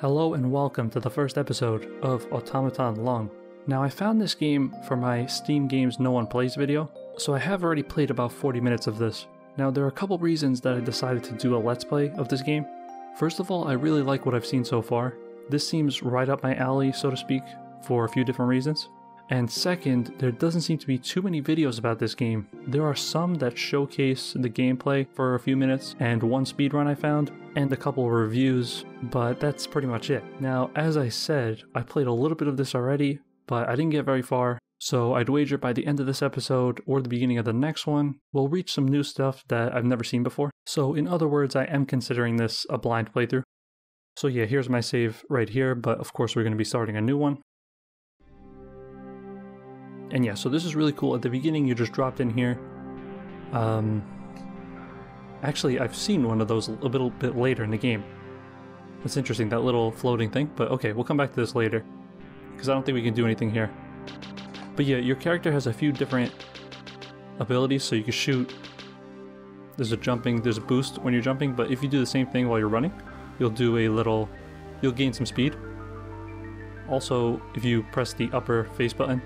Hello and welcome to the first episode of Automaton Lung. Now, I found this game for my Steam Games No One Plays video, so I have already played about 40 minutes of this. Now, there are a couple reasons that I decided to do a Let's Play of this game. First of all, I really like what I've seen so far. This seems right up my alley, so to speak, for a few different reasons. And second, there doesn't seem to be too many videos about this game. There are some that showcase the gameplay for a few minutes, and one speedrun I found, and a couple of reviews, but that's pretty much it. Now, as I said, I played a little bit of this already, but I didn't get very far, so I'd wager by the end of this episode or the beginning of the next one, we'll reach some new stuff that I've never seen before. So, in other words, I am considering this a blind playthrough. So, yeah, here's my save right here, but of course, we're going to be starting a new one. And yeah, so this is really cool. At the beginning, you just dropped in here. Um, actually, I've seen one of those a little bit later in the game. That's interesting, that little floating thing. But okay, we'll come back to this later. Because I don't think we can do anything here. But yeah, your character has a few different abilities. So you can shoot. There's a jumping, there's a boost when you're jumping. But if you do the same thing while you're running, you'll do a little... You'll gain some speed. Also, if you press the upper face button,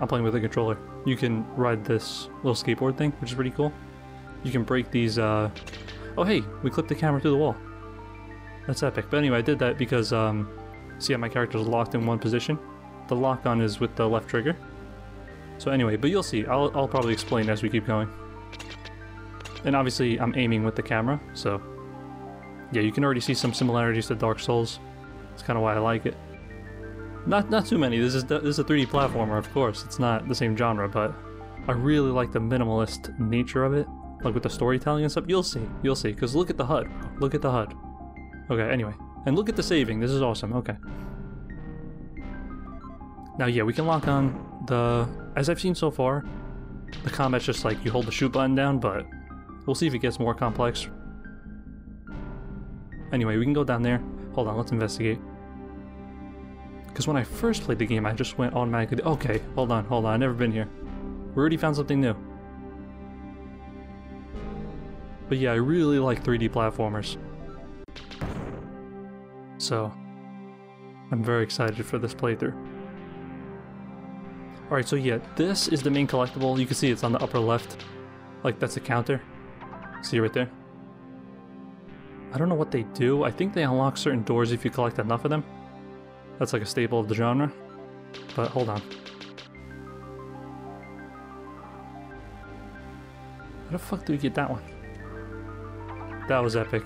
I'm playing with a controller. You can ride this little skateboard thing, which is pretty cool. You can break these, uh... Oh hey, we clipped the camera through the wall. That's epic. But anyway, I did that because, um... See how my character is locked in one position? The lock-on is with the left trigger. So anyway, but you'll see. I'll, I'll probably explain as we keep going. And obviously, I'm aiming with the camera, so... Yeah, you can already see some similarities to Dark Souls. That's kind of why I like it. Not not too many. This is this is a 3D platformer, of course. It's not the same genre, but I really like the minimalist nature of it, like with the storytelling and stuff. You'll see, you'll see. Cause look at the HUD. Look at the HUD. Okay. Anyway, and look at the saving. This is awesome. Okay. Now, yeah, we can lock on the. As I've seen so far, the combat's just like you hold the shoot button down, but we'll see if it gets more complex. Anyway, we can go down there. Hold on, let's investigate. Because when I first played the game, I just went automatically, okay, hold on, hold on, I've never been here. We already found something new. But yeah, I really like 3D platformers. So, I'm very excited for this playthrough. Alright, so yeah, this is the main collectible. You can see it's on the upper left. Like, that's a counter. See right there? I don't know what they do. I think they unlock certain doors if you collect enough of them. That's like a staple of the genre. But hold on. How the fuck do we get that one? That was epic.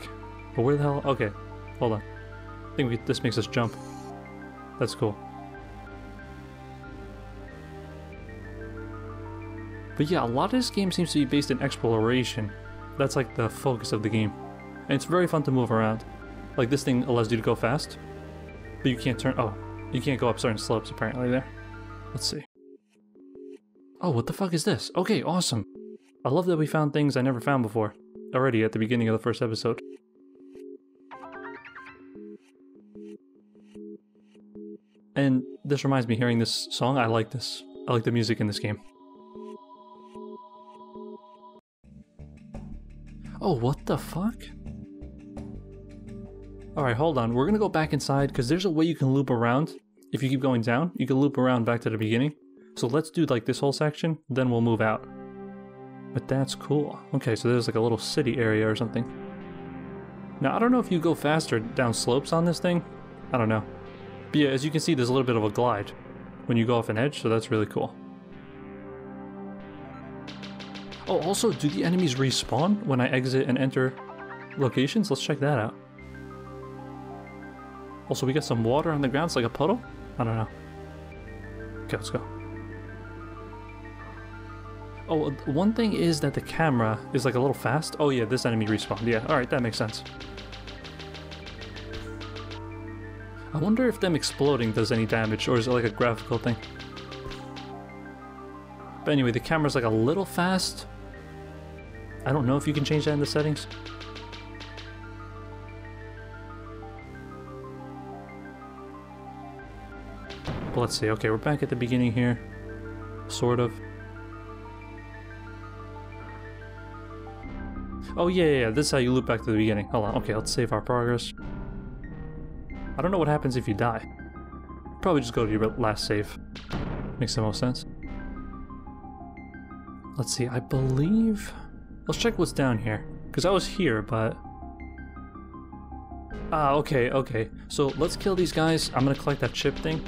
But where the hell? Okay, hold on. I think we, this makes us jump. That's cool. But yeah, a lot of this game seems to be based in exploration. That's like the focus of the game. And it's very fun to move around. Like this thing allows you to go fast. But you can't turn- oh. You can't go up certain slopes apparently there. Let's see. Oh, what the fuck is this? Okay, awesome. I love that we found things I never found before. Already at the beginning of the first episode. And this reminds me, hearing this song, I like this. I like the music in this game. Oh, what the fuck? Alright, hold on. We're gonna go back inside because there's a way you can loop around. If you keep going down, you can loop around back to the beginning. So let's do like this whole section, then we'll move out. But that's cool. Okay, so there's like a little city area or something. Now, I don't know if you go faster down slopes on this thing. I don't know. But yeah, as you can see, there's a little bit of a glide when you go off an edge, so that's really cool. Oh, also, do the enemies respawn when I exit and enter locations? Let's check that out. Also, we got some water on the ground. It's like a puddle? I don't know. Okay, let's go. Oh, one thing is that the camera is like a little fast. Oh yeah, this enemy respawned. Yeah, alright, that makes sense. I wonder if them exploding does any damage, or is it like a graphical thing? But anyway, the camera's like a little fast. I don't know if you can change that in the settings. Let's see. Okay, we're back at the beginning here. Sort of. Oh, yeah, yeah, yeah. This is how you loop back to the beginning. Hold on. Okay, let's save our progress. I don't know what happens if you die. Probably just go to your last save. Makes the most sense. Let's see, I believe... Let's check what's down here. Because I was here, but... Ah, okay, okay. So let's kill these guys. I'm gonna collect that chip thing.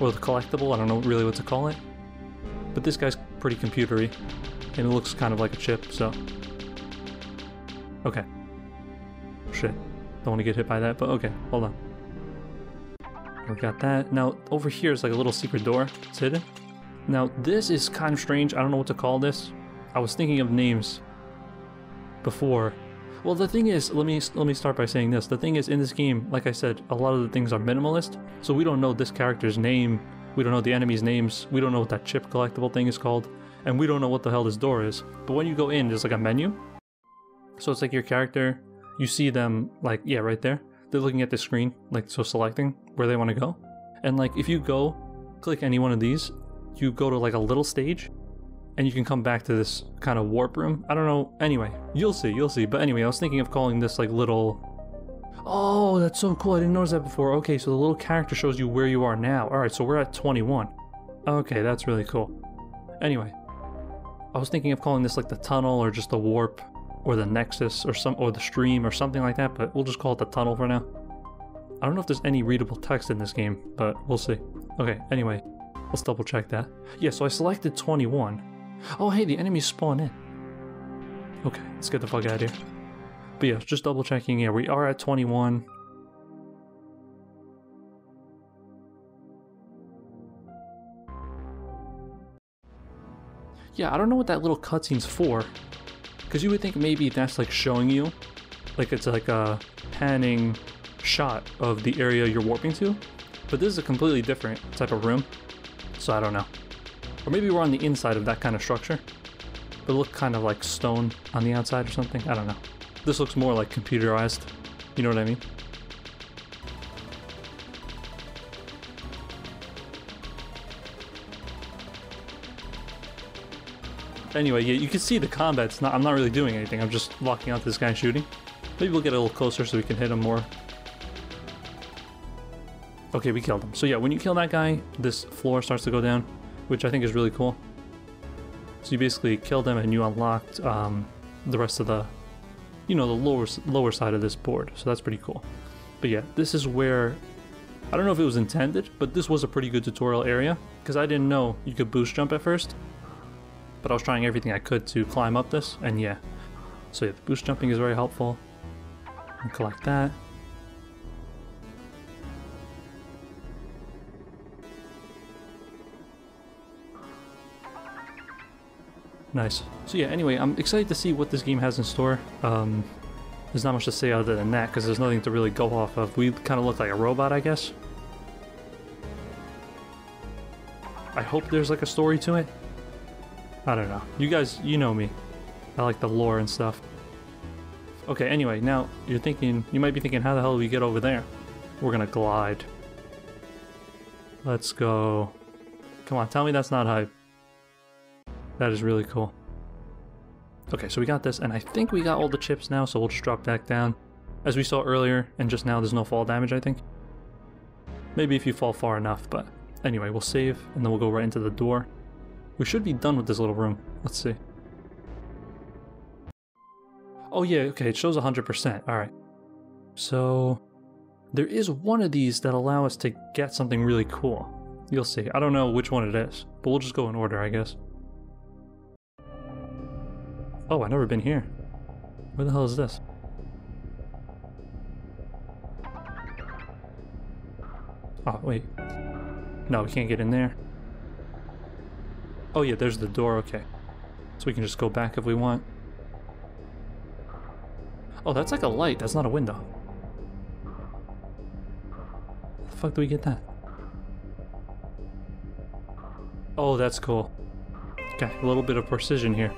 Or the collectible, I don't know really what to call it. But this guy's pretty computery. And it looks kind of like a chip, so... Okay. Shit. Don't want to get hit by that, but okay, hold on. We got that. Now, over here is like a little secret door. It's hidden. Now, this is kind of strange. I don't know what to call this. I was thinking of names before. Well, the thing is, let me let me start by saying this. The thing is, in this game, like I said, a lot of the things are minimalist, so we don't know this character's name. We don't know the enemies' names. We don't know what that chip collectible thing is called, and we don't know what the hell this door is. But when you go in, there's like a menu. So it's like your character. You see them like yeah, right there. They're looking at the screen, like so selecting where they want to go. And like if you go, click any one of these, you go to like a little stage and you can come back to this kind of warp room. I don't know. Anyway, you'll see, you'll see. But anyway, I was thinking of calling this like little. Oh, that's so cool. I didn't notice that before. Okay, so the little character shows you where you are now. All right, so we're at 21. Okay, that's really cool. Anyway, I was thinking of calling this like the tunnel or just the warp or the nexus or some or the stream or something like that, but we'll just call it the tunnel for now. I don't know if there's any readable text in this game, but we'll see. Okay, anyway, let's double check that. Yeah, so I selected 21. Oh, hey, the enemies spawn in. Okay, let's get the fuck out of here. But yeah, just double checking. Yeah, we are at 21. Yeah, I don't know what that little cutscene's for. Because you would think maybe that's like showing you, like it's like a panning shot of the area you're warping to. But this is a completely different type of room, so I don't know. Or maybe we're on the inside of that kind of structure. But it looked kind of like stone on the outside or something. I don't know. This looks more like computerized. You know what I mean? Anyway, yeah, you can see the combat's not- I'm not really doing anything. I'm just locking onto this guy and shooting. Maybe we'll get a little closer so we can hit him more. Okay, we killed him. So yeah, when you kill that guy, this floor starts to go down, which I think is really cool. So you basically kill them and you unlocked um, the rest of the, you know, the lower lower side of this board. So that's pretty cool. But yeah, this is where, I don't know if it was intended, but this was a pretty good tutorial area because I didn't know you could boost jump at first. But I was trying everything I could to climb up this, and yeah. So yeah, the boost jumping is very helpful. And collect that. Nice. So yeah, anyway, I'm excited to see what this game has in store. Um, there's not much to say other than that, because there's nothing to really go off of. We kind of look like a robot, I guess. I hope there's like a story to it. I don't know. You guys, you know me. I like the lore and stuff. Okay, anyway, now you're thinking, you might be thinking, how the hell do we get over there? We're gonna glide. Let's go. Come on, tell me that's not hype. That is really cool. Okay, so we got this, and I think we got all the chips now, so we'll just drop back down. As we saw earlier, and just now there's no fall damage, I think. Maybe if you fall far enough, but anyway, we'll save, and then we'll go right into the door. We should be done with this little room. Let's see. Oh yeah, okay, it shows 100%. Alright. So, there is one of these that allow us to get something really cool. You'll see. I don't know which one it is, but we'll just go in order, I guess. Oh, I've never been here. Where the hell is this? Oh, wait. No, we can't get in there. Oh yeah, there's the door, okay. So we can just go back if we want. Oh, that's like a light, that's not a window. The fuck do we get that? Oh, that's cool. Okay, a little bit of precision here.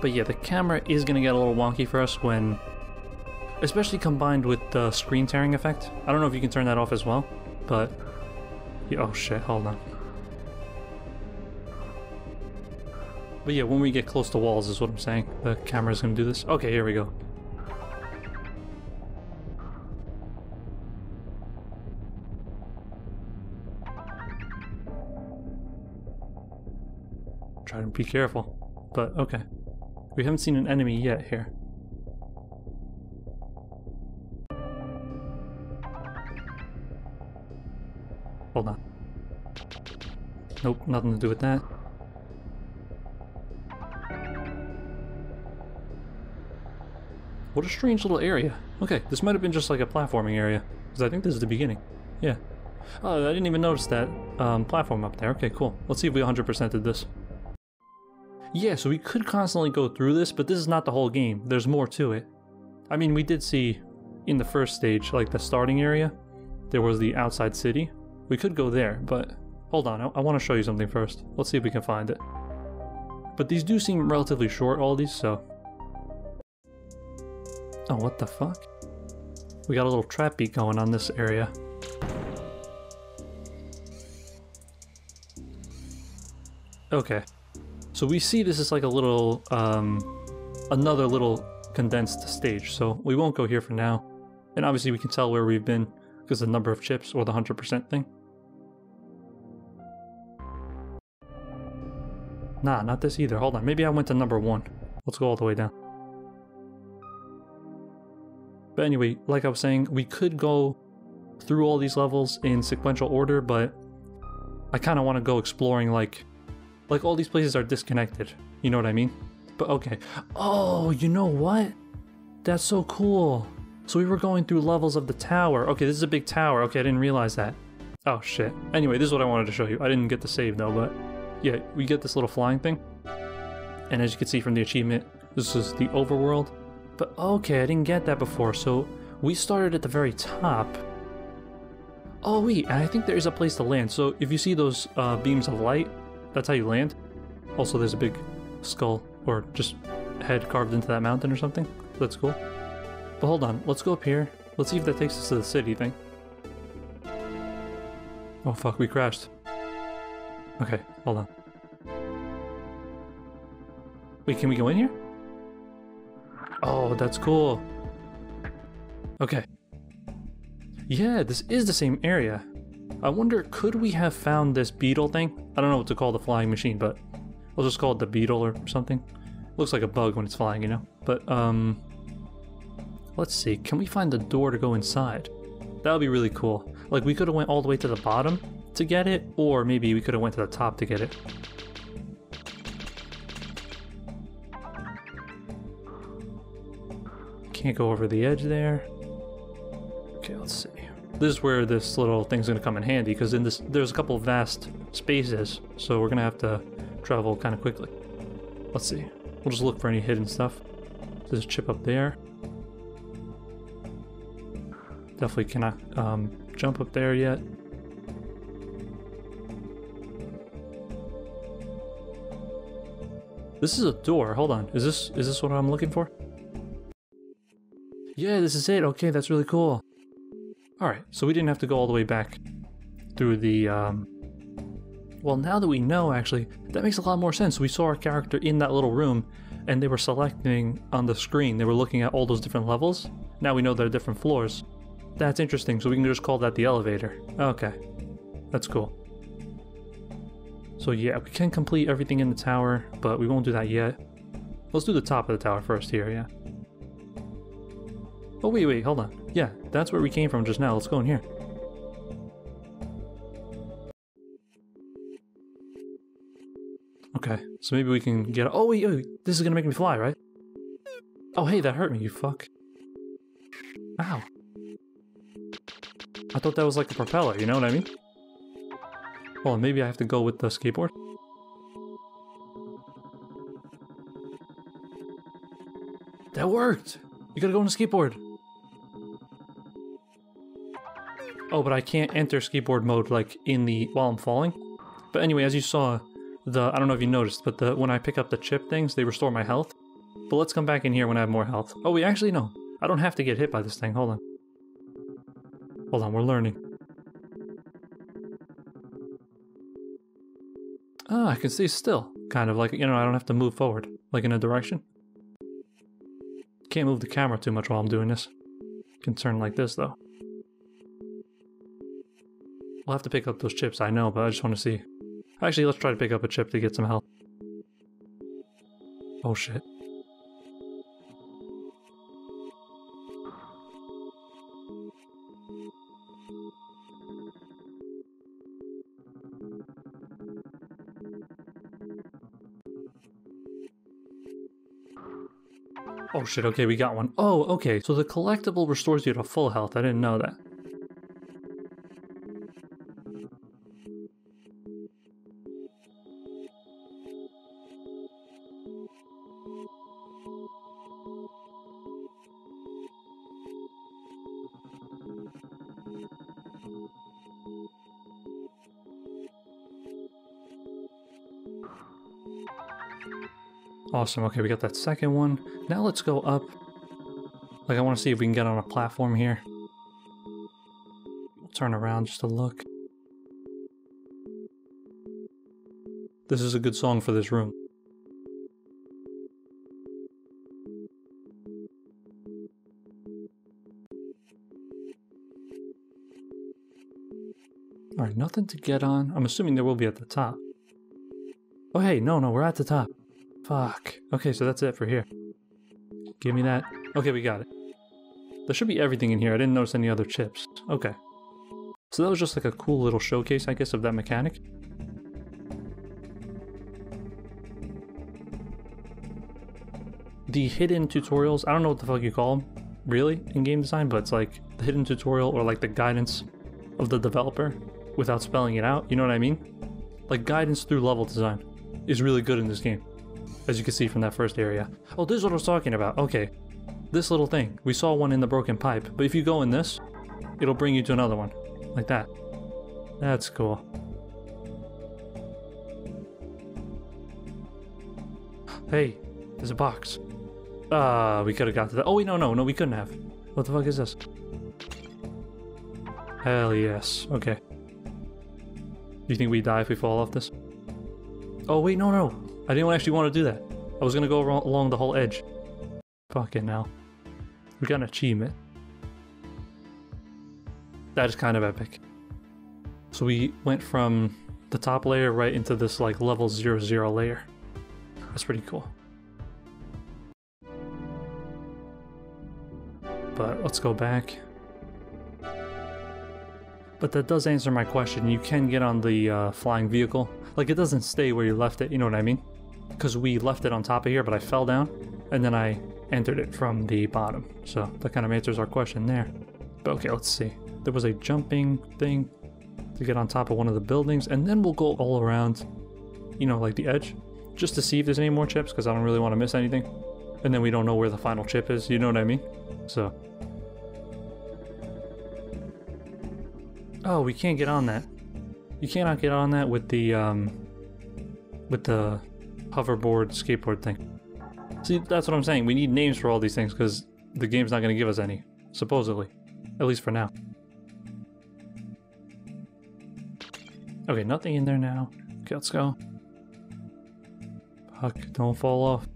But yeah, the camera is going to get a little wonky for us when... Especially combined with the screen tearing effect. I don't know if you can turn that off as well, but... Oh shit, hold on. But yeah, when we get close to walls is what I'm saying. The camera's going to do this. Okay, here we go. Try and be careful, but okay. We haven't seen an enemy yet here. Hold on. Nope, nothing to do with that. What a strange little area. Okay, this might have been just like a platforming area. Because I think this is the beginning. Yeah. Oh, I didn't even notice that um, platform up there. Okay, cool. Let's see if we 100% did this. Yeah, so we could constantly go through this, but this is not the whole game. There's more to it. I mean, we did see in the first stage, like the starting area, there was the outside city. We could go there, but hold on, I, I want to show you something first. Let's see if we can find it. But these do seem relatively short, all these, so... Oh, what the fuck? We got a little trap beat going on this area. Okay. So we see this is like a little, um, another little condensed stage, so we won't go here for now. And obviously we can tell where we've been because the number of chips or the 100% thing. Nah, not this either. Hold on, maybe I went to number one. Let's go all the way down. But anyway, like I was saying, we could go through all these levels in sequential order, but I kind of want to go exploring like like all these places are disconnected. You know what I mean? But okay. Oh, you know what? That's so cool. So we were going through levels of the tower. Okay, this is a big tower. Okay, I didn't realize that. Oh shit. Anyway, this is what I wanted to show you. I didn't get to save though, but yeah, we get this little flying thing. And as you can see from the achievement, this is the overworld. But okay, I didn't get that before. So we started at the very top. Oh wait, I think there is a place to land. So if you see those uh, beams of light, that's how you land. Also, there's a big skull or just head carved into that mountain or something. That's cool. But hold on, let's go up here. Let's see if that takes us to the city thing. Oh fuck, we crashed. Okay, hold on. Wait, can we go in here? Oh, that's cool. Okay. Yeah, this is the same area. I wonder, could we have found this beetle thing? I don't know what to call the flying machine, but we'll just call it the beetle or something. Looks like a bug when it's flying, you know? But, um... Let's see, can we find the door to go inside? That would be really cool. Like, we could have went all the way to the bottom to get it, or maybe we could have went to the top to get it. Can't go over the edge there. Okay, let's see. This is where this little thing's gonna come in handy, because in this there's a couple vast spaces, so we're gonna have to travel kind of quickly. Let's see. We'll just look for any hidden stuff. There's a chip up there. Definitely cannot um, jump up there yet. This is a door. Hold on. Is this is this what I'm looking for? Yeah, this is it. Okay, that's really cool. Alright, so we didn't have to go all the way back through the, um... Well, now that we know, actually, that makes a lot more sense. We saw our character in that little room, and they were selecting on the screen. They were looking at all those different levels. Now we know there are different floors. That's interesting, so we can just call that the elevator. Okay, that's cool. So yeah, we can complete everything in the tower, but we won't do that yet. Let's do the top of the tower first here, yeah. Oh wait, wait, hold on. Yeah, that's where we came from just now. Let's go in here. Okay, so maybe we can get... Oh wait, wait, this is gonna make me fly, right? Oh hey, that hurt me, you fuck. Ow. I thought that was like a propeller, you know what I mean? Well, maybe I have to go with the skateboard. That worked! You gotta go on a skateboard. Oh, but I can't enter skateboard mode like in the while I'm falling. But anyway, as you saw, the I don't know if you noticed, but the when I pick up the chip things, they restore my health. But let's come back in here when I have more health. Oh, we actually no. I don't have to get hit by this thing. Hold on. Hold on, we're learning. Ah, I can stay still. Kind of like, you know, I don't have to move forward, like in a direction. Can't move the camera too much while I'm doing this. Can turn like this, though. We'll have to pick up those chips, I know, but I just want to see. Actually, let's try to pick up a chip to get some health. Oh shit. Oh shit, okay, we got one. Oh, okay, so the collectible restores you to full health. I didn't know that. Awesome. Okay, we got that second one. Now let's go up. Like, I want to see if we can get on a platform here. We'll turn around just to look. This is a good song for this room. Alright, nothing to get on. I'm assuming there will be at the top. Oh hey, no, no, we're at the top. Fuck. Okay, so that's it for here. Give me that. Okay, we got it. There should be everything in here. I didn't notice any other chips. Okay. So that was just like a cool little showcase, I guess, of that mechanic. The hidden tutorials, I don't know what the fuck you call them, really, in game design, but it's like the hidden tutorial or like the guidance of the developer without spelling it out, you know what I mean? Like guidance through level design is really good in this game as you can see from that first area. Oh, this is what I was talking about. Okay, this little thing. We saw one in the broken pipe, but if you go in this, it'll bring you to another one. Like that. That's cool. Hey, there's a box. Ah, uh, we could have got to that. Oh, wait, no, no, no, we couldn't have. What the fuck is this? Hell yes. Okay. Do you think we die if we fall off this? Oh, wait, no, no. I didn't actually want to do that. I was gonna go along the whole edge. Fucking now. We got an achievement. That is kind of epic. So we went from the top layer right into this like level 0, 0 layer. That's pretty cool. But let's go back. But that does answer my question. You can get on the uh, flying vehicle. Like it doesn't stay where you left it, you know what I mean? Because we left it on top of here, but I fell down, and then I entered it from the bottom. So that kind of answers our question there. But okay, let's see. There was a jumping thing to get on top of one of the buildings, and then we'll go all around, you know, like the edge, just to see if there's any more chips, because I don't really want to miss anything. And then we don't know where the final chip is, you know what I mean? So. Oh, we can't get on that. You cannot get on that with the, um, with the hoverboard, skateboard thing. See, that's what I'm saying. We need names for all these things because the game's not going to give us any, supposedly. At least for now. Okay, nothing in there now. Okay, let's go. Fuck, don't fall off.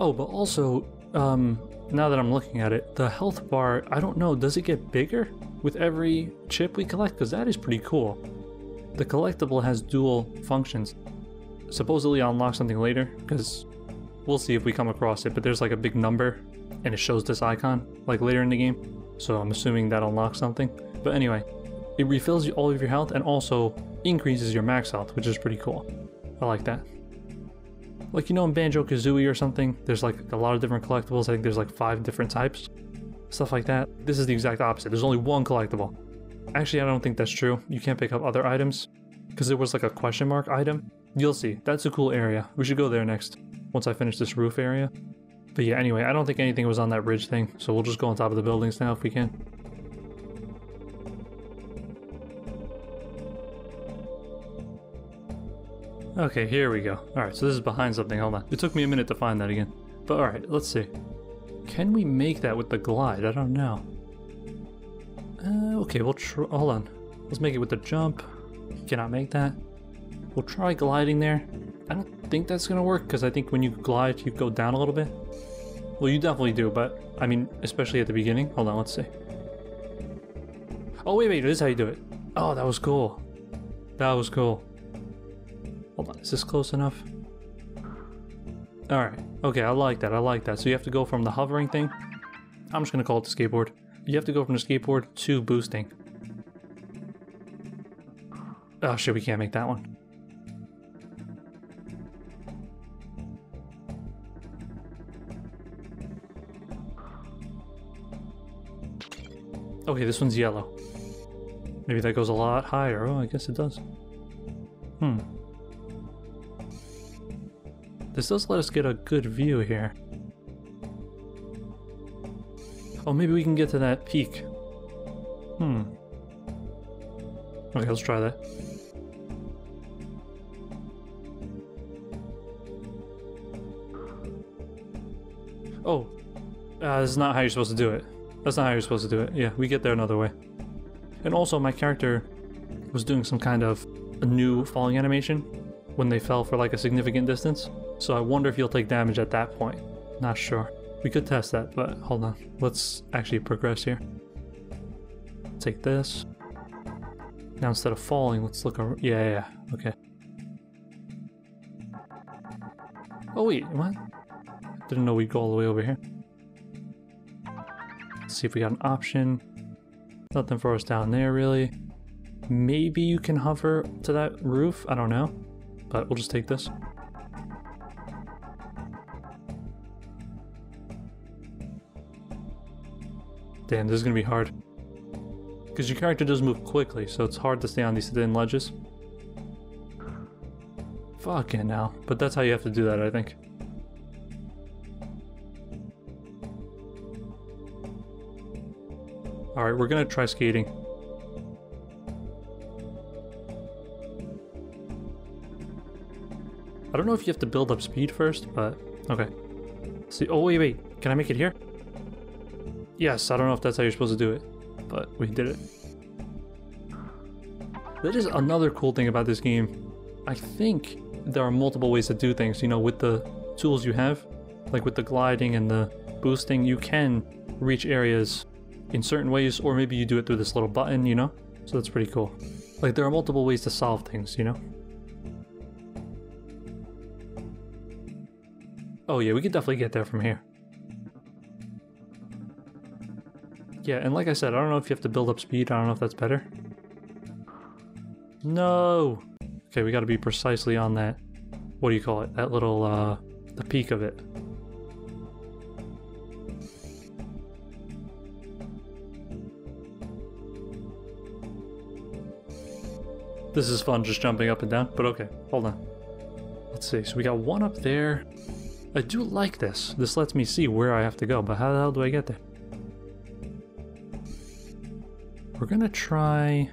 Oh, but also, um, now that I'm looking at it, the health bar, I don't know, does it get bigger with every chip we collect? Because that is pretty cool. The collectible has dual functions. Supposedly unlock something later, because we'll see if we come across it, but there's like a big number, and it shows this icon, like later in the game, so I'm assuming that unlocks something. But anyway, it refills all of your health and also increases your max health, which is pretty cool. I like that. Like, you know, in Banjo-Kazooie or something, there's like a lot of different collectibles. I think there's like five different types. Stuff like that. This is the exact opposite. There's only one collectible. Actually, I don't think that's true. You can't pick up other items because there was like a question mark item. You'll see. That's a cool area. We should go there next once I finish this roof area. But yeah, anyway, I don't think anything was on that ridge thing, so we'll just go on top of the buildings now if we can. Okay, here we go. Alright, so this is behind something. Hold on. It took me a minute to find that again. But alright, let's see. Can we make that with the glide? I don't know. Okay, we'll try. Hold on. Let's make it with the jump. Cannot make that. We'll try gliding there. I don't think that's gonna work because I think when you glide, you go down a little bit. Well, you definitely do, but I mean, especially at the beginning. Hold on, let's see. Oh, wait, wait, this is how you do it. Oh, that was cool. That was cool. Hold on, is this close enough? Alright, okay, I like that, I like that. So you have to go from the hovering thing, I'm just gonna call it the skateboard. You have to go from the skateboard to boosting. Oh shit, we can't make that one. Okay, this one's yellow. Maybe that goes a lot higher. Oh, I guess it does. Hmm. This does let us get a good view here. Oh, maybe we can get to that peak. Hmm. Okay, let's try that. Oh, uh, this is not how you're supposed to do it. That's not how you're supposed to do it. Yeah, we get there another way. And also, my character was doing some kind of a new falling animation when they fell for like a significant distance. So I wonder if you'll take damage at that point. Not sure. We could test that, but hold on. Let's actually progress here. Take this. Now instead of falling, let's look. Yeah, yeah, yeah. Okay. Oh wait, what? Didn't know we'd go all the way over here. Let's see if we got an option. Nothing for us down there, really. Maybe you can hover to that roof? I don't know. But we'll just take this. Damn, this is gonna be hard. Because your character does move quickly, so it's hard to stay on these thin ledges. Fucking hell. But that's how you have to do that, I think. Alright, we're gonna try skating. I don't know if you have to build up speed first, but okay. See, oh wait, wait, can I make it here? Yes, I don't know if that's how you're supposed to do it, but we did it. That is another cool thing about this game. I think there are multiple ways to do things, you know, with the tools you have. Like with the gliding and the boosting, you can reach areas in certain ways, or maybe you do it through this little button, you know? So that's pretty cool. Like there are multiple ways to solve things, you know? Oh yeah, we could definitely get there from here. Yeah, and like I said, I don't know if you have to build up speed. I don't know if that's better. No! Okay, we gotta be precisely on that. What do you call it? That little, uh, the peak of it. This is fun just jumping up and down, but okay, hold on. Let's see, so we got one up there. I do like this. This lets me see where I have to go, but how the hell do I get there? We're gonna try...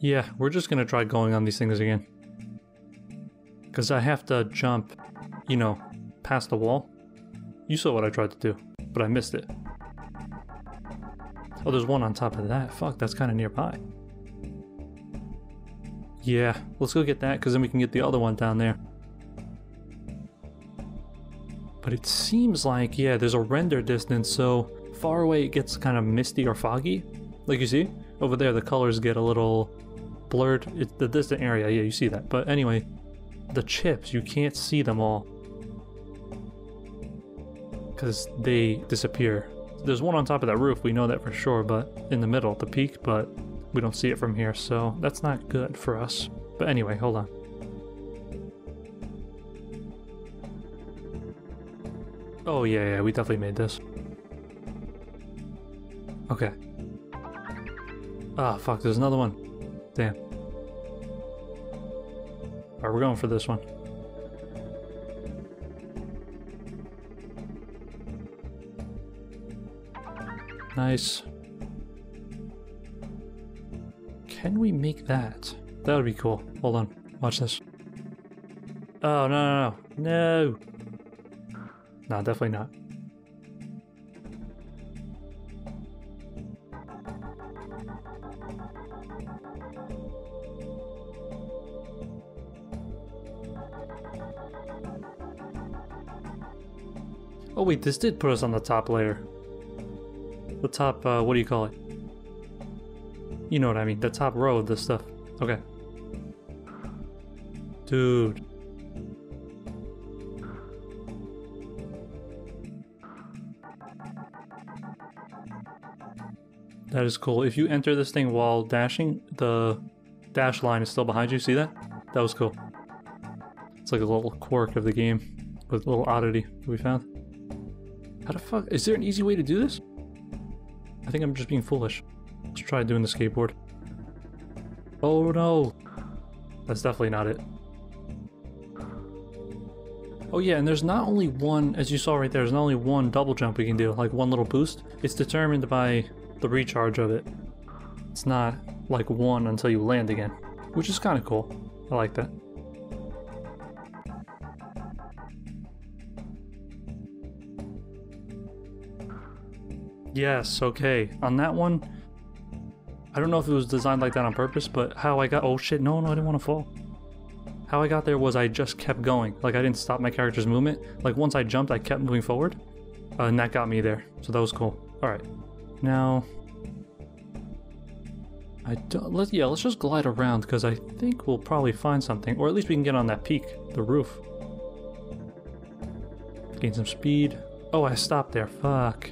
Yeah, we're just gonna try going on these things again. Because I have to jump, you know, past the wall. You saw what I tried to do, but I missed it. Oh, there's one on top of that. Fuck, that's kind of nearby. Yeah, let's go get that, because then we can get the other one down there. But it seems like, yeah, there's a render distance, so far away it gets kind of misty or foggy. Like you see, over there the colors get a little blurred. It's the distant area, yeah, you see that. But anyway, the chips, you can't see them all. Because they disappear. There's one on top of that roof, we know that for sure, but in the middle, the peak, but we don't see it from here, so that's not good for us. But anyway, hold on. Oh yeah, yeah, we definitely made this. Okay. Ah, fuck, there's another one. Damn. Alright, we're going for this one. Nice. Can we make that? That would be cool. Hold on. Watch this. Oh, no, no, no. No! No, definitely not. Oh wait, this did put us on the top layer. The top, uh, what do you call it? You know what I mean, the top row of this stuff. Okay. Dude. That is cool. If you enter this thing while dashing, the dash line is still behind you. See that? That was cool. It's like a little quirk of the game with a little oddity we found. How the fuck? Is there an easy way to do this? I think I'm just being foolish. Let's try doing the skateboard. Oh no! That's definitely not it. Oh yeah, and there's not only one, as you saw right there, there's not only one double jump we can do, like one little boost. It's determined by the recharge of it. It's not like one until you land again, which is kind of cool. I like that. Yes, okay. On that one, I don't know if it was designed like that on purpose, but how I got- oh shit, no, no, I didn't want to fall. How I got there was I just kept going. Like I didn't stop my character's movement. Like once I jumped, I kept moving forward. Uh, and that got me there. So that was cool. Alright. Now, I don't. Let yeah. Let's just glide around because I think we'll probably find something, or at least we can get on that peak, the roof. Gain some speed. Oh, I stopped there. Fuck.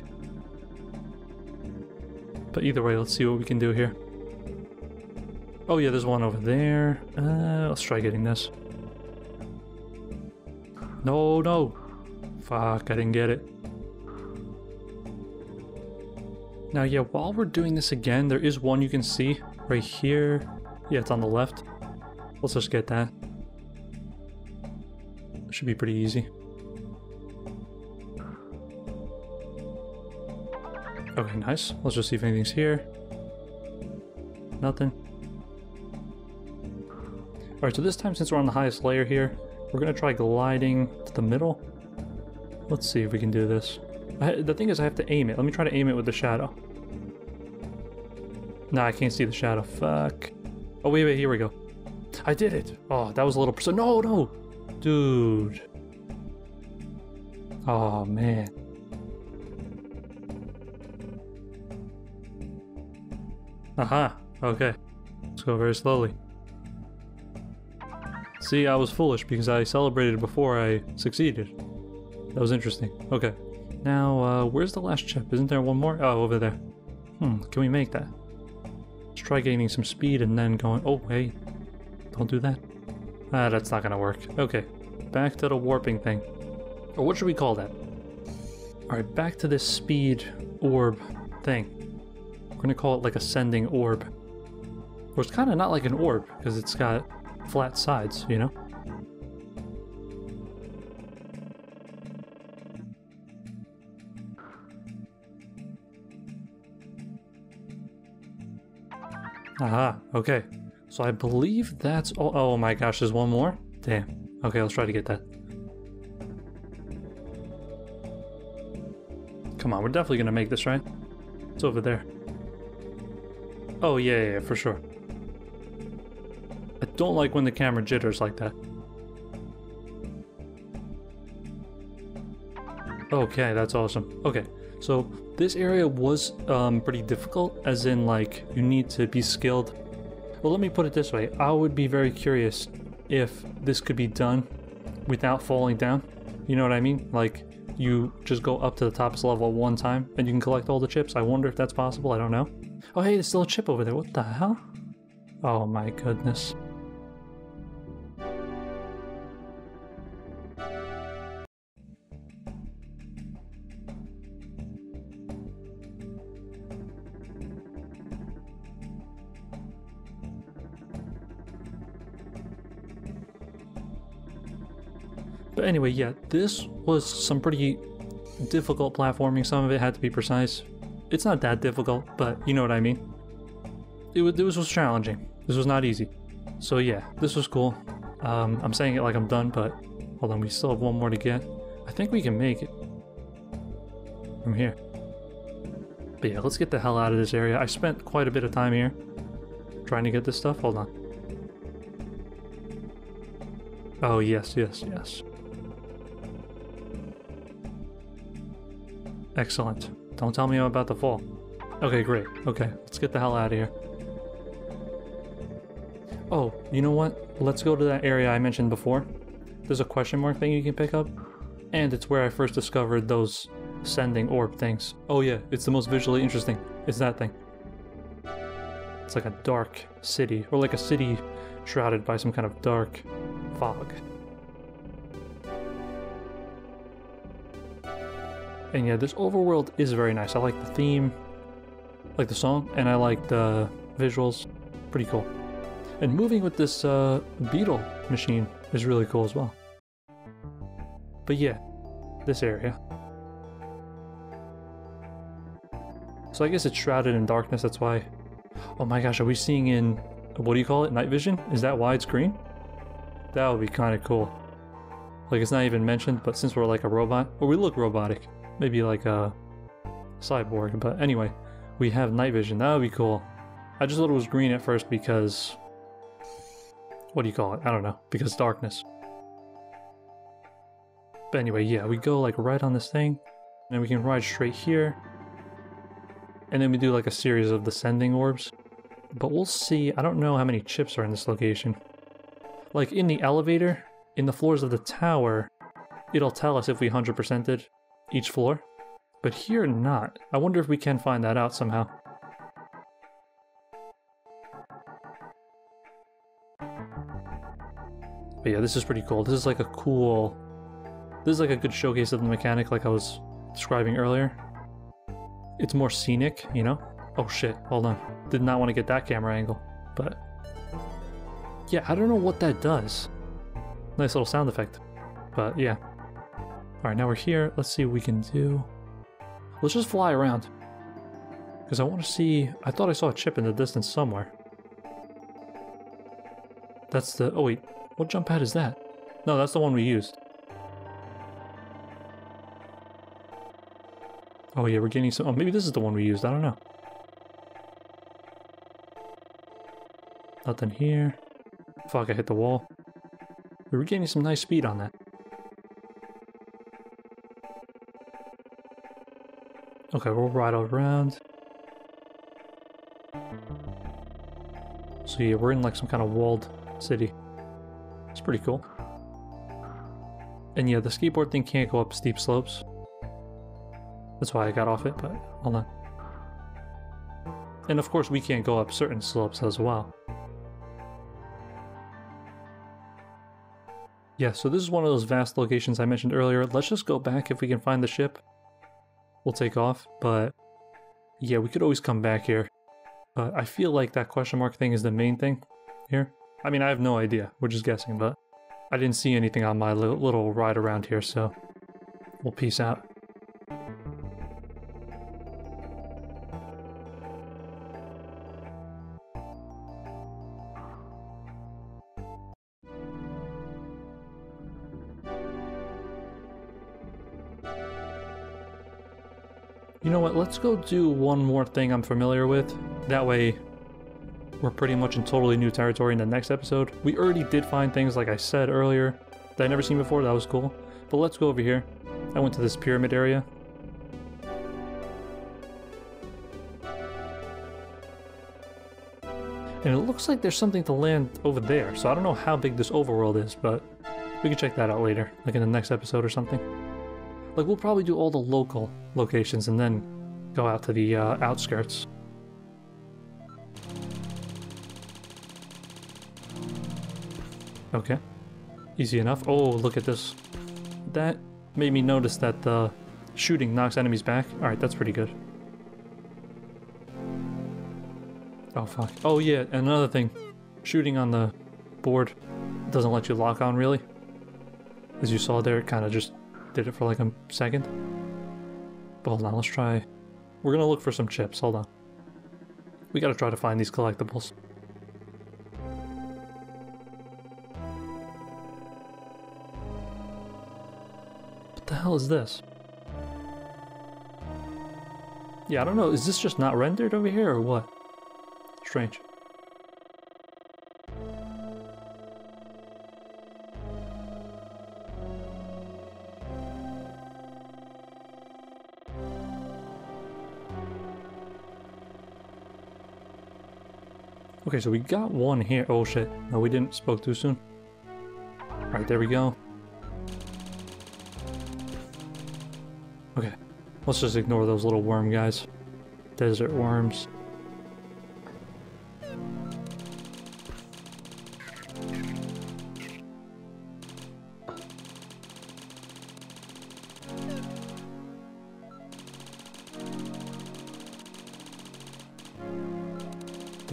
But either way, let's see what we can do here. Oh yeah, there's one over there. Uh, let's try getting this. No, no. Fuck, I didn't get it. Now, yeah, while we're doing this again, there is one you can see right here. Yeah, it's on the left. Let's just get that. Should be pretty easy. Okay, nice. Let's just see if anything's here. Nothing. Alright, so this time since we're on the highest layer here, we're gonna try gliding to the middle. Let's see if we can do this. The thing is I have to aim it. Let me try to aim it with the shadow. Nah, I can't see the shadow. Fuck. Oh, wait, wait, here we go. I did it! Oh, that was a little... No, no! Dude. Oh, man. Aha, okay. Let's go very slowly. See, I was foolish because I celebrated before I succeeded. That was interesting. Okay. Now, uh, where's the last chip? Isn't there one more? Oh, over there. Hmm, can we make that? Let's try gaining some speed and then going... Oh, hey. Don't do that. Ah, that's not gonna work. Okay. Back to the warping thing. Or what should we call that? Alright, back to this speed orb thing. We're gonna call it like a ascending orb. Or it's kind of not like an orb, because it's got flat sides, you know? Aha, okay. So I believe that's all. Oh my gosh, there's one more? Damn. Okay, let's try to get that. Come on, we're definitely gonna make this, right? It's over there. Oh, yeah, yeah, yeah, for sure. I don't like when the camera jitters like that. Okay, that's awesome. Okay, so this area was um, pretty difficult, as in, like, you need to be skilled. Well, let me put it this way. I would be very curious if this could be done without falling down. You know what I mean? Like, you just go up to the topest level one time and you can collect all the chips. I wonder if that's possible. I don't know. Oh, hey, there's still a chip over there. What the hell? Oh my goodness. But anyway, yeah, this was some pretty difficult platforming. Some of it had to be precise. It's not that difficult, but you know what I mean. It was, this was challenging. This was not easy. So yeah, this was cool. Um, I'm saying it like I'm done, but hold on, we still have one more to get. I think we can make it from here. But yeah, let's get the hell out of this area. I spent quite a bit of time here trying to get this stuff. Hold on. Oh, yes, yes, yes. Excellent. Don't tell me I'm about to fall. Okay, great. Okay, let's get the hell out of here. Oh, you know what? Let's go to that area I mentioned before. There's a question mark thing you can pick up. And it's where I first discovered those sending orb things. Oh yeah, it's the most visually interesting. It's that thing. It's like a dark city, or like a city shrouded by some kind of dark fog. And yeah, this overworld is very nice. I like the theme, like the song, and I like the visuals. Pretty cool. And moving with this uh, beetle machine is really cool as well. But yeah, this area. So I guess it's shrouded in darkness, that's why... Oh my gosh, are we seeing in... What do you call it? Night vision? Is that widescreen? That would be kind of cool. Like, it's not even mentioned, but since we're like a robot... Well, we look robotic. Maybe like a cyborg, but anyway. We have night vision. That would be cool. I just thought it was green at first because... What do you call it? I don't know. Because darkness. But anyway, yeah, we go like right on this thing. And we can ride straight here. And then we do like a series of descending orbs. But we'll see. I don't know how many chips are in this location. Like in the elevator, in the floors of the tower, it'll tell us if we 100%ed each floor. But here, not. I wonder if we can find that out somehow. But yeah, this is pretty cool. This is like a cool... This is like a good showcase of the mechanic like I was describing earlier. It's more scenic, you know? Oh shit, hold on. Did not want to get that camera angle, but... Yeah, I don't know what that does. Nice little sound effect. But yeah. Alright, now we're here. Let's see what we can do. Let's just fly around. Because I want to see... I thought I saw a chip in the distance somewhere. That's the... Oh wait, what jump pad is that? No, that's the one we used. Oh yeah, we're getting some... Oh, maybe this is the one we used. I don't know. Nothing here. Fuck, I hit the wall. We were getting some nice speed on that. Okay, we'll ride around. So yeah, we're in like some kind of walled city. It's pretty cool. And yeah, the skateboard thing can't go up steep slopes. That's why I got off it, but hold on. And of course we can't go up certain slopes as well. Yeah, so this is one of those vast locations I mentioned earlier. Let's just go back if we can find the ship. We'll take off, but yeah, we could always come back here. But I feel like that question mark thing is the main thing here. I mean, I have no idea. We're just guessing, but I didn't see anything on my little ride around here, so we'll peace out. Let's go do one more thing I'm familiar with. That way, we're pretty much in totally new territory in the next episode. We already did find things, like I said earlier, that I never seen before, that was cool. But let's go over here. I went to this pyramid area. And it looks like there's something to land over there, so I don't know how big this overworld is, but we can check that out later, like in the next episode or something. Like, we'll probably do all the local locations and then go out to the uh, outskirts. Okay. Easy enough. Oh, look at this. That made me notice that the shooting knocks enemies back. Alright, that's pretty good. Oh, fuck. Oh, yeah, another thing. Shooting on the board doesn't let you lock on, really. As you saw there, it kind of just did it for like a second. But hold on, let's try... We're gonna look for some chips, hold on. We gotta try to find these collectibles. What the hell is this? Yeah, I don't know, is this just not rendered over here or what? Strange. Okay, so we got one here. Oh shit. No, we didn't. Spoke too soon. Alright, there we go. Okay. Let's just ignore those little worm guys. Desert worms.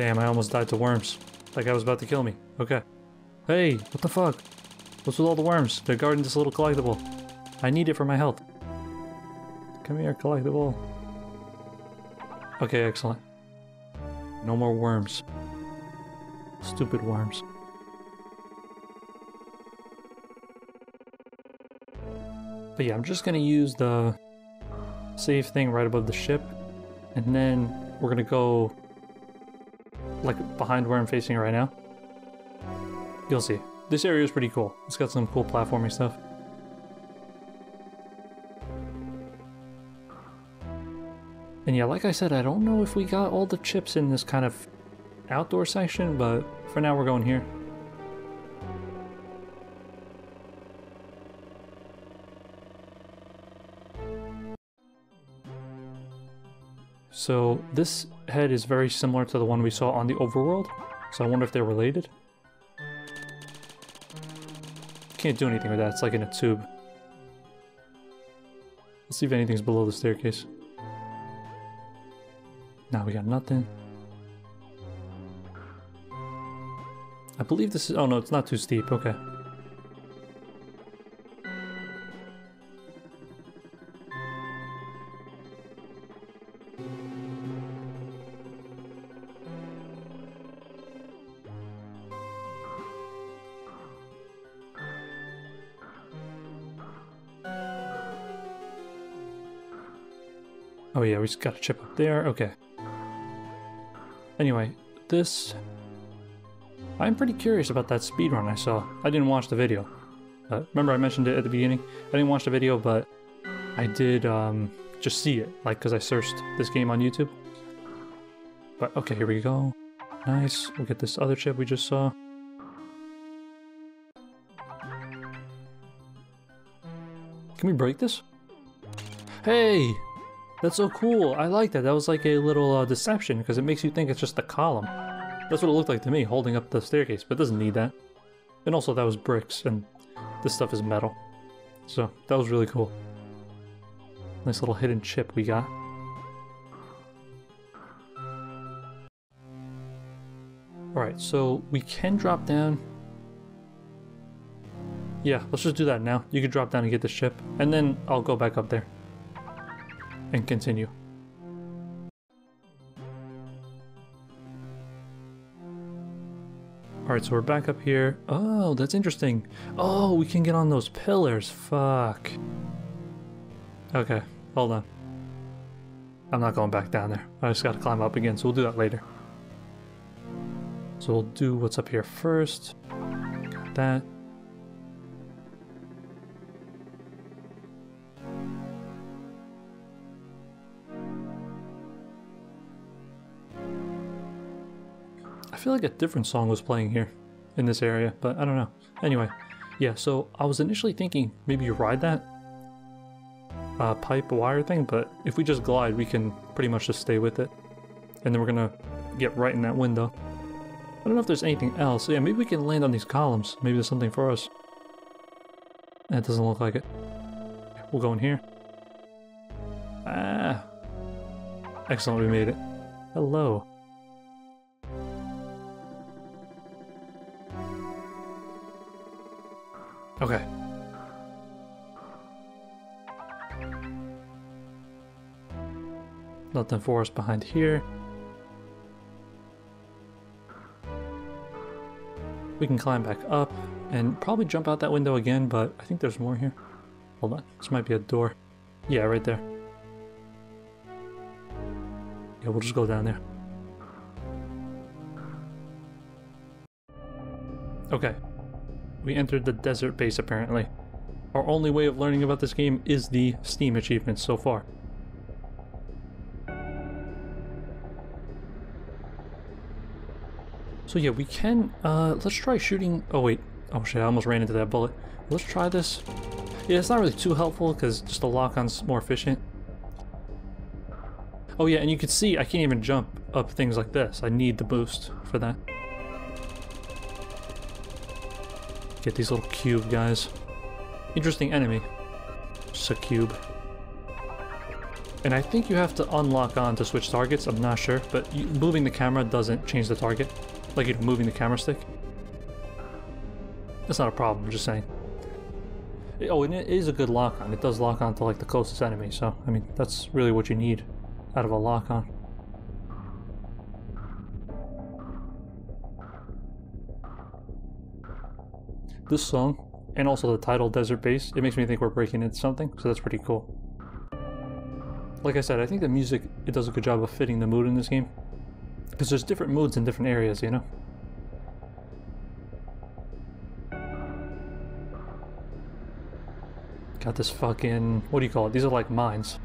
Damn, I almost died to worms. That guy was about to kill me. Okay. Hey, what the fuck? What's with all the worms? They're guarding this little collectible. I need it for my health. Come here, collectible. Okay, excellent. No more worms. Stupid worms. But yeah, I'm just gonna use the save thing right above the ship, and then we're gonna go like behind where I'm facing right now. You'll see. This area is pretty cool. It's got some cool platforming stuff. And yeah, like I said, I don't know if we got all the chips in this kind of outdoor section, but for now we're going here. So this head is very similar to the one we saw on the overworld, so I wonder if they're related. Can't do anything with that, it's like in a tube. Let's see if anything's below the staircase. Now we got nothing. I believe this is- oh no, it's not too steep, okay. We got a chip up there, okay. Anyway, this... I'm pretty curious about that speedrun I saw. I didn't watch the video. Uh, remember I mentioned it at the beginning? I didn't watch the video, but I did um, just see it, like, because I searched this game on YouTube. But, okay, here we go. Nice. We'll get this other chip we just saw. Can we break this? Hey! That's so cool. I like that. That was like a little uh, deception because it makes you think it's just a column. That's what it looked like to me, holding up the staircase, but it doesn't need that. And also that was bricks and this stuff is metal. So that was really cool. Nice little hidden chip we got. Alright, so we can drop down. Yeah, let's just do that now. You can drop down and get the ship, and then I'll go back up there and continue. Alright, so we're back up here. Oh, that's interesting. Oh, we can get on those pillars. Fuck. Okay, hold on. I'm not going back down there. I just gotta climb up again, so we'll do that later. So we'll do what's up here first. That. Feel like a different song was playing here in this area, but I don't know. Anyway, yeah, so I was initially thinking maybe you ride that uh, pipe wire thing, but if we just glide, we can pretty much just stay with it. And then we're gonna get right in that window. I don't know if there's anything else. Yeah, maybe we can land on these columns. Maybe there's something for us. That doesn't look like it. We'll go in here. Ah. Excellent, we made it. Hello. Okay. Nothing for us behind here. We can climb back up and probably jump out that window again, but I think there's more here. Hold on, this might be a door. Yeah, right there. Yeah, we'll just go down there. Okay, we entered the desert base apparently. Our only way of learning about this game is the Steam achievements so far. So yeah, we can, uh, let's try shooting, oh wait, oh shit, I almost ran into that bullet. Let's try this. Yeah, it's not really too helpful because just the lock-on's more efficient. Oh yeah, and you can see I can't even jump up things like this. I need the boost for that. Get these little cube guys. Interesting enemy. Just a cube. And I think you have to unlock on to switch targets, I'm not sure, but you, moving the camera doesn't change the target. Like you're moving the camera stick. That's not a problem, I'm just saying. Oh, and it is a good lock on. It does lock on to like the closest enemy, so I mean that's really what you need out of a lock This song, and also the title Desert Base, it makes me think we're breaking into something, so that's pretty cool. Like I said, I think the music, it does a good job of fitting the mood in this game. Because there's different moods in different areas, you know? Got this fucking... What do you call it? These are like mines.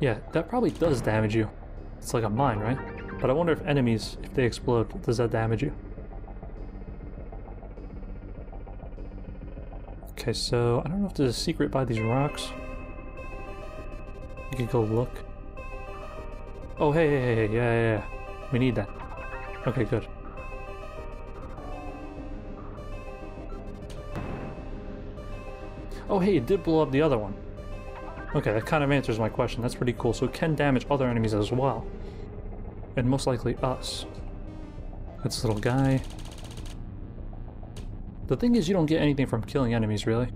Yeah, that probably does damage you. It's like a mine, right? But I wonder if enemies, if they explode, does that damage you? Okay, so I don't know if there's a secret by these rocks. You can go look. Oh, hey, hey, hey, yeah, yeah, yeah. We need that. Okay, good. Oh, hey, it did blow up the other one. Okay, that kind of answers my question. That's pretty cool. So it can damage other enemies as well. And most likely us. That's little guy. The thing is, you don't get anything from killing enemies, really.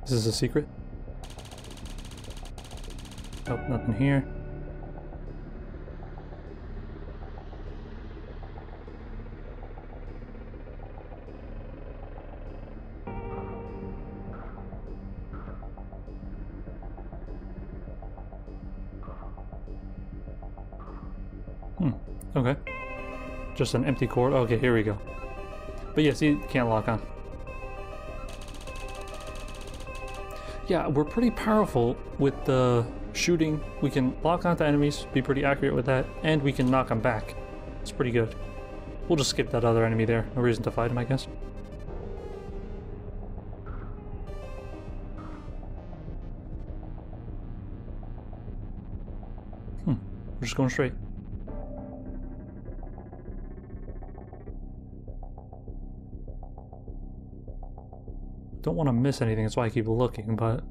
This is a secret? Nope, nothing here. Just an empty cord. Okay, here we go. But yeah, see, can't lock on. yeah, we're pretty powerful with the shooting. We can lock onto enemies, be pretty accurate with that, and we can knock them back. It's pretty good. We'll just skip that other enemy there. No reason to fight him, I guess. Hmm, we're just going straight. Don't want to miss anything, that's why I keep looking, but...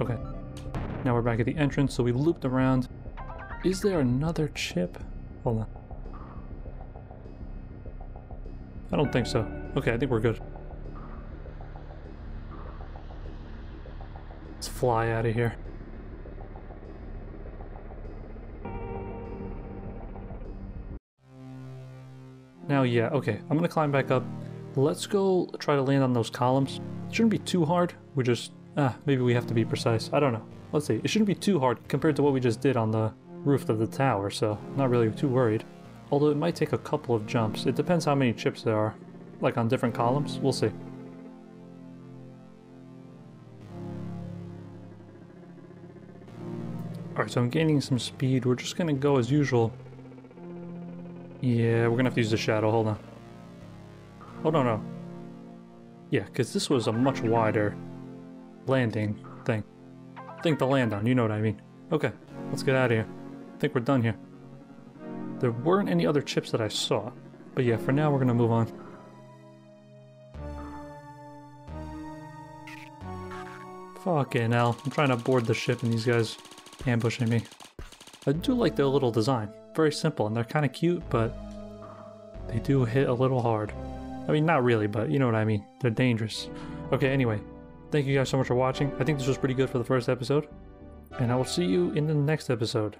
Okay. Now we're back at the entrance, so we looped around. Is there another chip? Hold on. I don't think so. Okay, I think we're good. Let's fly out of here. Now, yeah, okay. I'm gonna climb back up. Let's go try to land on those columns. It shouldn't be too hard. We just, ah, maybe we have to be precise. I don't know. Let's see. It shouldn't be too hard compared to what we just did on the roof of the tower, so not really too worried. Although it might take a couple of jumps. It depends how many chips there are. Like on different columns. We'll see. Alright, so I'm gaining some speed. We're just gonna go as usual. Yeah, we're gonna have to use the shadow. Hold on. Oh, no, no. Yeah, because this was a much wider landing thing. Thing to land on, you know what I mean. Okay, let's get out of here. I think we're done here. There weren't any other chips that I saw. But yeah, for now we're gonna move on. Fucking hell. I'm trying to board the ship and these guys ambushing me. I do like their little design. Very simple and they're kind of cute, but they do hit a little hard. I mean, not really, but you know what I mean. They're dangerous. Okay, anyway, thank you guys so much for watching. I think this was pretty good for the first episode. And I will see you in the next episode.